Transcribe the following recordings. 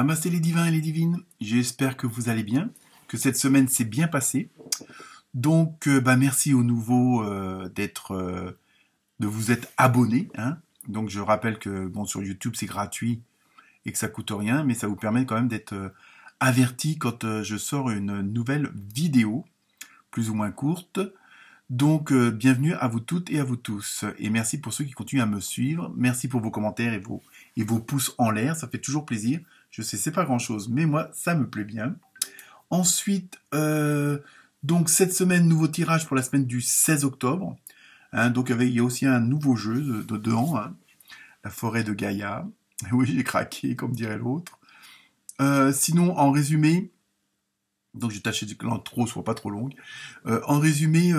Namasté les divins et les divines, j'espère que vous allez bien, que cette semaine s'est bien passée. Donc, euh, bah, merci aux nouveaux euh, d'être, euh, de vous être abonnés. Hein. Donc, je rappelle que bon sur YouTube c'est gratuit et que ça coûte rien, mais ça vous permet quand même d'être averti quand je sors une nouvelle vidéo, plus ou moins courte. Donc, bienvenue à vous toutes et à vous tous. Et merci pour ceux qui continuent à me suivre. Merci pour vos commentaires et vos, et vos pouces en l'air. Ça fait toujours plaisir. Je sais, c'est pas grand chose, mais moi, ça me plaît bien. Ensuite, euh, donc cette semaine, nouveau tirage pour la semaine du 16 octobre. Hein, donc il y a aussi un nouveau jeu dedans, hein. la forêt de Gaïa. Oui, j'ai craqué, comme dirait l'autre. Euh, sinon, en résumé, donc j'ai tâché que l'intro soit pas trop longue. Euh, en résumé,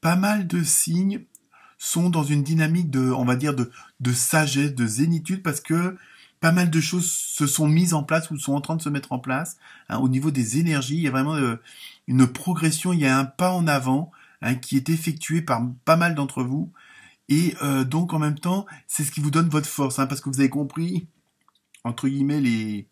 pas mal de signes sont dans une dynamique de, on va dire, de, de sagesse, de zénitude, parce que pas mal de choses se sont mises en place ou sont en train de se mettre en place. Hein, au niveau des énergies, il y a vraiment euh, une progression, il y a un pas en avant hein, qui est effectué par pas mal d'entre vous. Et euh, donc en même temps, c'est ce qui vous donne votre force, hein, parce que vous avez compris, entre guillemets, les,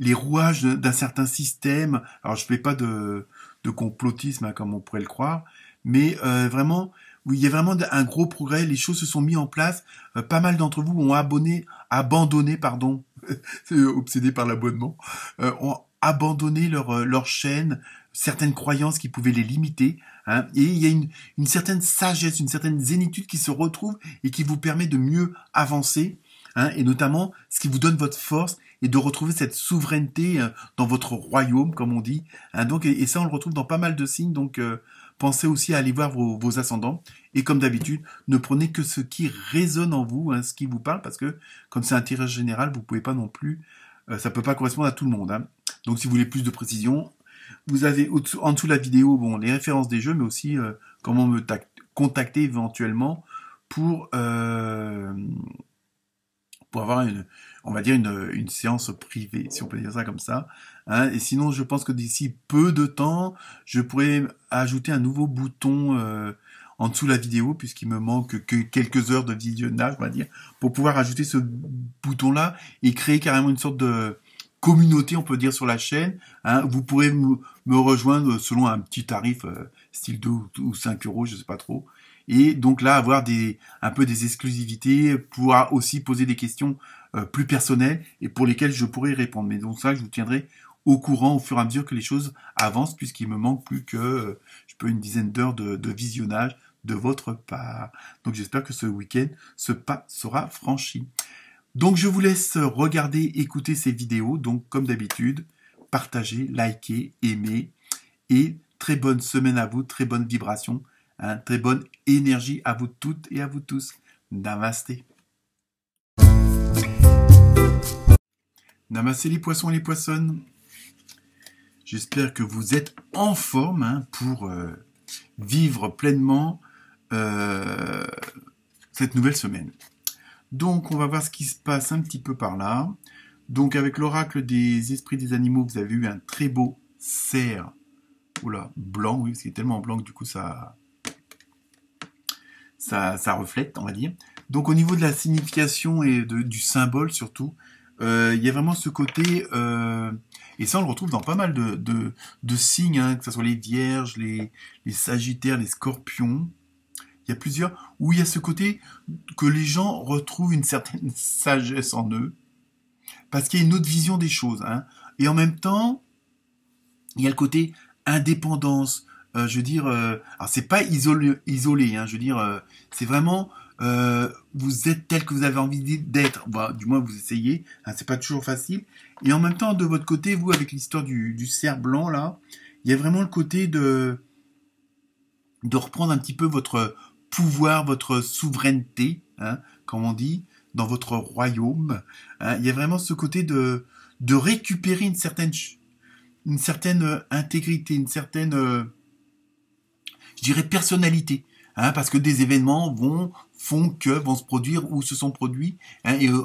les rouages d'un certain système. Alors je ne fais pas de, de complotisme, comme on pourrait le croire, mais euh, vraiment, oui, il y a vraiment un gros progrès, les choses se sont mises en place, euh, pas mal d'entre vous ont abonné, abandonné, pardon, obsédé par l'abonnement, euh, ont abandonné leur, euh, leur chaîne, certaines croyances qui pouvaient les limiter, hein, et il y a une, une certaine sagesse, une certaine zénitude qui se retrouve et qui vous permet de mieux avancer, hein, et notamment ce qui vous donne votre force et de retrouver cette souveraineté dans votre royaume, comme on dit. Hein, donc, et, ça, on le retrouve dans pas mal de signes. Donc, Pensez aussi à aller voir vos, ascendants. Et comme d'habitude, ne prenez que ce qui résonne en vous, hein, ce qui vous parle, parce que comme c'est un tirage général, vous pouvez pas non plus, euh, ça peut pas correspondre à tout le monde. Hein. Donc si vous voulez plus de précision, vous avez en dessous de la vidéo bon, les références des jeux, mais aussi euh, comment me contacter éventuellement pour, euh, pour avoir une, on va dire une, une, séance privée, si on peut dire ça comme ça. Hein. Et sinon, je pense que d'ici peu de temps, je pourrais ajouter un nouveau bouton euh, en dessous de la vidéo, puisqu'il me manque que quelques heures de visionnage, on va dire, pour pouvoir ajouter ce bouton-là et créer carrément une sorte de communauté, on peut dire, sur la chaîne. Hein. Vous pourrez me rejoindre selon un petit tarif, euh, style 2 ou 5 euros, je sais pas trop et donc là avoir un peu des exclusivités, pouvoir aussi poser des questions euh, plus personnelles et pour lesquelles je pourrais répondre. Mais donc ça, je vous tiendrai au courant au fur et à mesure que les choses avancent, puisqu'il me manque plus que euh, je peux une dizaine d'heures de, de, visionnage de votre part. Donc j'espère que ce week-end, ce pas sera franchi. Donc je vous laisse regarder, écouter ces vidéos. Donc comme d'habitude, partagez, likez, aimez et très bonne semaine à vous, très bonne vibration Très bonne énergie à vous toutes et à vous tous. Namasté. Namasté les poissons et les poissonnes. J'espère que vous êtes en forme hein, pour euh, vivre pleinement euh, cette nouvelle semaine. Donc on va voir ce qui se passe un petit peu par là. Donc avec l'oracle des esprits des animaux, vous avez eu un très beau cerf. Oula, blanc, oui, c'est tellement blanc que du coup ça, ça, reflète, on va dire. Donc au niveau de la signification et du symbole surtout, euh, il y a vraiment ce côté, euh, et ça on le retrouve dans pas mal de, signes, hein, que ce soit les vierges, les, sagittaires, les scorpions. Il y a plusieurs où il y a ce côté que les gens retrouvent une certaine sagesse en eux, parce qu'il y a une autre vision des choses. Hein. Et en même temps, il y a le côté indépendance, euh, je veux dire, euh, alors c'est pas isolé, isolé hein, je veux dire, euh, c'est vraiment, euh, vous êtes tel que vous avez envie d'être, bah, du moins vous essayez, hein, c'est pas toujours facile. Et en même temps, de votre côté, vous, avec l'histoire du, du cerf blanc, là, il y a vraiment le côté de, de reprendre un petit peu votre pouvoir, votre souveraineté, hein, comme on dit, dans votre royaume. Hein. il y a vraiment ce côté de, de récupérer une certaine, une certaine intégrité, une certaine dirais personnalité, hein, parce que des événements vont font que vont se produire ou se sont produits, hein, et euh,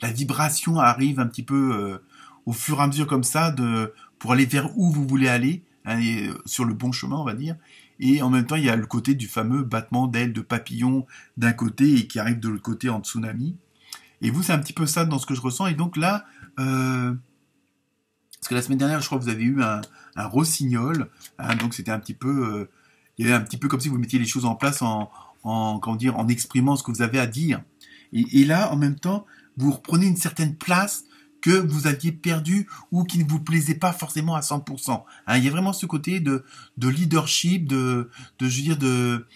la vibration arrive un petit peu euh, au fur et à mesure comme ça de pour aller vers où vous voulez aller, hein, euh, sur le bon chemin on va dire. Et en même temps, il y a le côté du fameux battement d'ailes de papillon d'un côté et qui arrive de l'autre côté en tsunami. Et vous, c'est un petit peu ça dans ce que je ressens. Et donc là, parce que la semaine dernière, je crois que vous avez eu un, rossignol. Donc c'était un petit peu, il y avait un petit peu comme si vous mettiez les choses en place en, en comment dire, en exprimant ce que vous avez à dire. Et, là, en même temps, vous reprenez une certaine place que vous aviez perdu ou qui ne vous plaisait pas forcément à 100%. Hein, il y a vraiment ce côté de, de leadership, de, je veux dire, de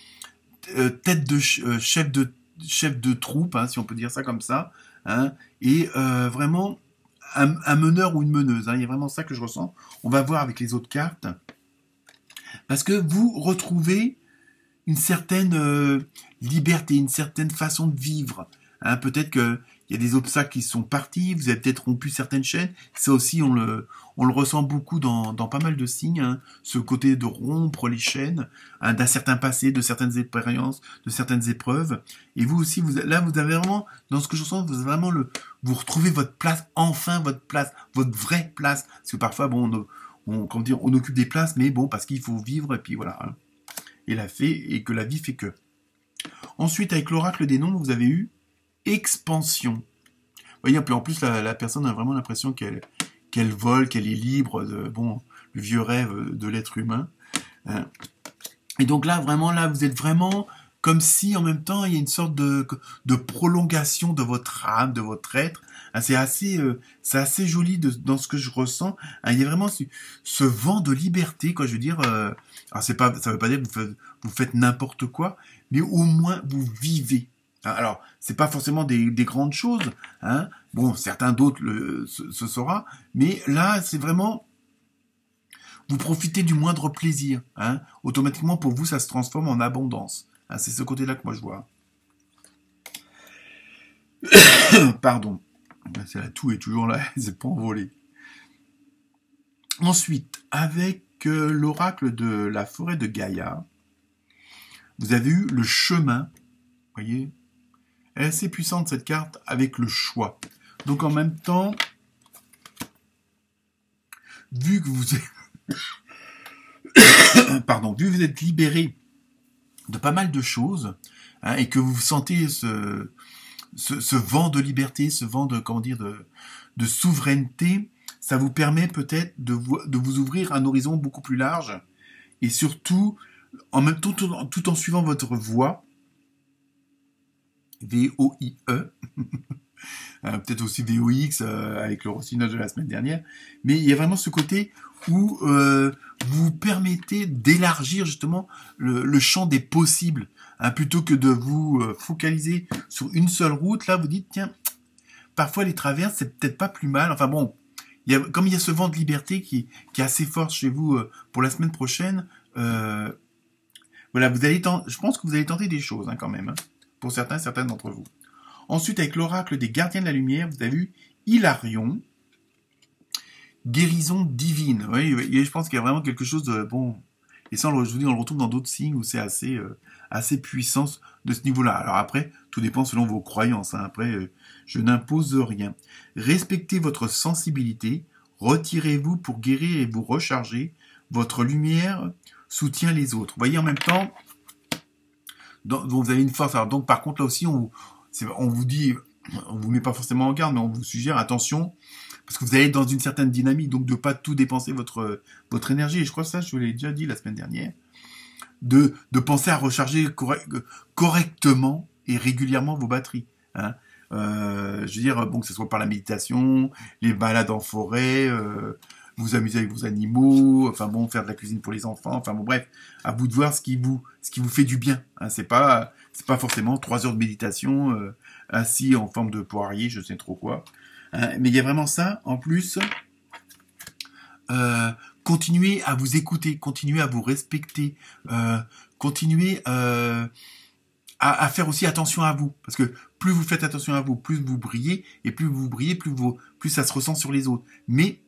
euh, tête de chef de chef de troupe, hein, si on peut dire ça comme ça, hein, et euh, vraiment un, meneur ou une meneuse. Hein, il y a vraiment ça que je ressens. On va voir avec les autres cartes. Parce que vous retrouvez une certaine euh, liberté, une certaine façon de vivre. Hein, peut-être que il y a des obstacles qui sont partis, vous avez peut-être rompu certaines chaînes. Ça aussi, on le, ressent beaucoup dans, dans pas mal de signes, hein. ce côté de rompre les chaînes hein, d'un certain passé, de certaines expériences, de certaines épreuves. Et vous aussi, vous, là, vous avez vraiment, dans ce que je sens, vous avez vraiment le, vous retrouvez votre place, enfin votre place, votre vraie place. Parce que parfois, bon, on, on occupe des places, mais bon, parce qu'il faut vivre, et puis voilà. Hein. Et la fait, et que la vie fait que. Ensuite, avec l'oracle des noms, vous avez eu expansion. Vous voyez, en plus, la, personne a vraiment l'impression qu'elle qu'elle vole, qu'elle est libre de bon le vieux rêve de l'être humain. Hein. Et donc là, vraiment, là, vous êtes vraiment comme si en même temps il y a une sorte de, de prolongation de votre âme, de votre être. Hein, c'est assez, euh, c'est assez joli dans ce que je ressens. Hein, il y a vraiment ce, vent de liberté, quoi. Je veux dire, euh, c'est pas, ça veut pas dire que vous faites, n'importe quoi, mais au moins vous vivez. Hein, alors, c'est pas forcément des, grandes choses. Bon, certains d'autres le, ce, saura, mais là, c'est vraiment vous profitez du moindre plaisir, hein. Automatiquement, pour vous, ça se transforme en abondance. Hein, c'est ce côté-là que moi je vois. Pardon. C'est la tout est toujours là, c'est pas envolé. Ensuite, avec euh, l'oracle de la forêt de Gaïa, vous avez eu le chemin, voyez, elle est assez puissante cette carte avec le choix. Donc en même temps, vu que vous êtes... Pardon, vu que vous êtes libéré de pas mal de choses hein, et que vous sentez ce, ce, vent de liberté, ce vent de comment dire de, de souveraineté, ça vous permet peut-être de vous, de vous ouvrir un horizon beaucoup plus large et surtout en même temps tout, en suivant votre voie V-O-I-E. Euh, peut-être aussi VOX euh, avec le rossignol de la semaine dernière. Mais il y a vraiment ce côté où euh, vous permettez d'élargir justement le, champ des possibles. Hein, plutôt que de vous focaliser sur une seule route, là vous dites, tiens, parfois les traverses, c'est peut-être pas plus mal. Enfin bon, comme il y a ce vent de liberté qui, qui est assez fort chez vous pour la semaine prochaine, voilà, vous allez je pense que vous allez tenter des choses hein, quand même. Hein pour certains, certaines d'entre vous. Ensuite, avec l'oracle des gardiens de la lumière, vous avez vu Hilarion, guérison divine. Oui, je pense qu'il y a vraiment quelque chose de bon. Et ça, je vous dis, on le retrouve dans d'autres signes où c'est assez, euh, assez puissant de ce niveau-là. Alors après, tout dépend selon vos croyances. Hein. Après, euh, je n'impose rien. Respectez votre sensibilité. Retirez-vous pour guérir et vous recharger. Votre lumière soutient les autres. Vous voyez, en même temps, vous avez une force. Alors donc par contre là aussi on, on vous dit, on vous met pas forcément en garde, mais on vous suggère attention parce que vous allez être dans une certaine dynamique, donc de pas tout dépenser votre votre énergie. Et je crois que ça, je vous l'ai déjà dit la semaine dernière, de de penser à recharger correctement et régulièrement vos batteries. Hein. Euh, je veux dire, bon, que ce soit par la méditation, les balades en forêt, euh, vous amuser avec vos animaux, enfin bon, faire de la cuisine pour les enfants, enfin bon, bref, à vous de voir ce qui vous, ce qui vous fait du bien. Hein, c'est pas, c'est pas forcément trois heures de méditation euh, assis en forme de poirier, je sais trop quoi. Hein, mais il y a vraiment ça. En plus, euh, continuez à vous écouter, continuez à vous respecter, euh, continuez à, faire aussi attention à vous, parce que plus vous faites attention à vous, plus vous brillez, et plus vous brillez, plus vous, plus ça se ressent sur les autres. Mais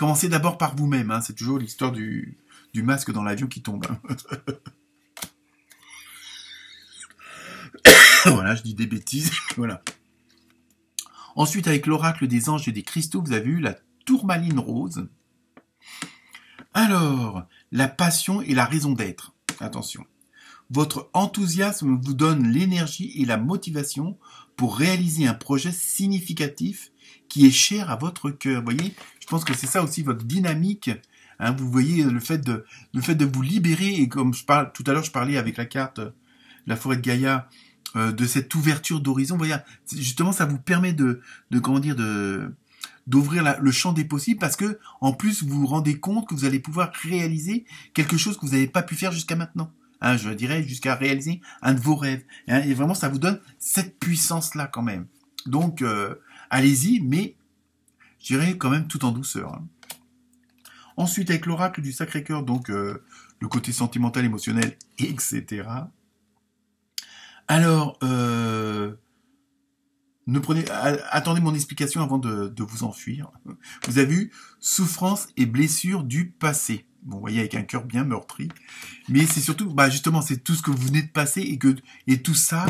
Commencez d'abord par vous-même. Hein. C'est toujours l'histoire du, masque dans l'avion qui tombe. Hein. voilà, je dis des bêtises. voilà. Ensuite, avec l'oracle des anges et des cristaux, vous avez eu la tourmaline rose. Alors, la passion et la raison d'être. Attention. Votre enthousiasme vous donne l'énergie et la motivation pour réaliser un projet significatif qui est cher à votre cœur. Vous voyez, je pense que c'est ça aussi votre dynamique. Hein, vous voyez le fait de vous libérer et comme tout à l'heure, je parlais avec la carte la forêt de Gaïa euh, de cette ouverture d'horizon. Justement, ça vous permet de de dire de d'ouvrir le champ des possibles parce que en plus vous vous rendez compte que vous allez pouvoir réaliser quelque chose que vous n'avez pas pu faire jusqu'à maintenant. Hein, je dirais jusqu'à réaliser un de vos rêves. Hein, et vraiment, ça vous donne cette puissance-là quand même. Donc, euh, allez-y, mais je dirais quand même tout en douceur. Hein. Ensuite, avec l'oracle du Sacré-Cœur, donc euh, le côté sentimental, émotionnel, etc. Alors, euh, ne prenez, attendez mon explication avant de, vous enfuir. Vous avez vu souffrance et blessure du passé. Bon, vous voyez, avec un cœur bien meurtri. Mais c'est surtout, bah justement, c'est tout ce que vous venez de passer et que et tout ça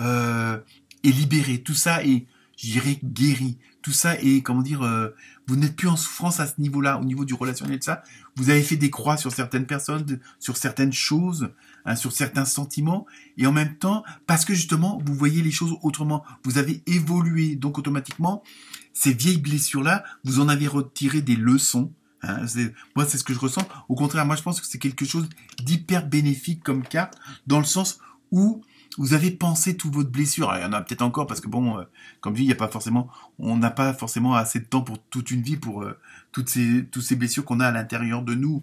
euh, est libéré. Tout ça est, je dirais, guéri. Tout ça est, comment dire, euh, vous n'êtes plus en souffrance à ce niveau-là, au niveau du relationnel de ça. Vous avez fait des croix sur certaines personnes, sur certaines choses, hein, sur certains sentiments, et en même temps, parce que justement, vous voyez les choses autrement. Vous avez évolué, donc automatiquement, ces vieilles blessures-là, vous en avez retiré des leçons Hein, moi, c'est ce que je ressens. Au contraire, moi, je pense que c'est quelque chose d'hyper bénéfique comme carte, dans le sens où vous avez pensé toutes votre blessure? il y en a peut-être encore parce que bon, euh, comme je dis, il n'y a pas forcément, on n'a pas forcément assez de temps pour toute une vie pour euh, toutes ces ces blessures qu'on a à l'intérieur de nous,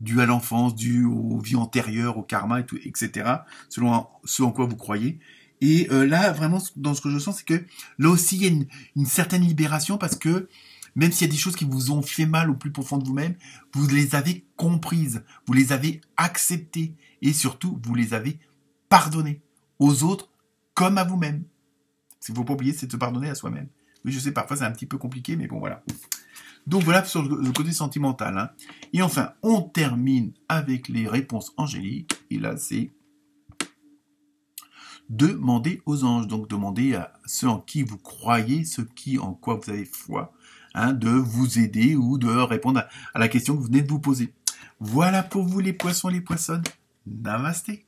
dues à l'enfance, dues aux vies antérieures, au karma etc. Selon ce en quoi vous croyez. Et euh, là, vraiment, dans ce que je sens, c'est que là aussi, il y a une certaine libération parce que même s'il y a des choses qui vous ont fait mal au plus profond de vous-même, vous les avez comprises, vous les avez acceptées et surtout, vous les avez pardonnées aux autres comme à vous-même. Ce qu'il ne faut pas oublier, c'est de se pardonner à soi-même. Oui, je sais, parfois c'est un petit peu compliqué, mais bon, voilà. Donc voilà sur le côté sentimental. Hein. Et enfin, on termine avec les réponses angéliques. Et là, c'est demander aux anges. Donc demander à ceux en qui vous croyez, ceux qui en quoi vous avez foi, Hein, de vous aider ou de répondre à, la question que vous venez de vous poser. Voilà pour vous les poissons les poissonnes. Namasté.